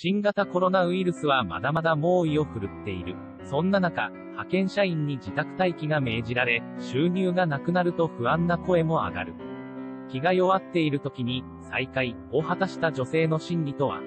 新型コロナウイルスはまだまだ猛威を振るっている。そんな中、派遣社員に自宅待機が命じられ、収入がなくなると不安な声も上がる。気が弱っている時に、再会を果たした女性の心理とは、